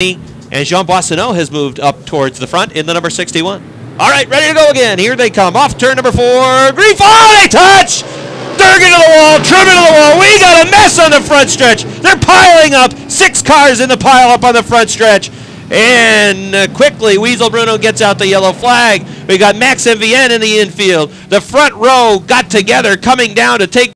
And Jean Boissonneau has moved up towards the front in the number 61. All right, ready to go again. Here they come. Off turn number four. Green fall. They touch. Durgan to the wall. Truman to the wall. We got a mess on the front stretch. They're piling up. Six cars in the pile up on the front stretch. And uh, quickly, Weasel Bruno gets out the yellow flag. We got Max MVN in the infield. The front row got together, coming down to take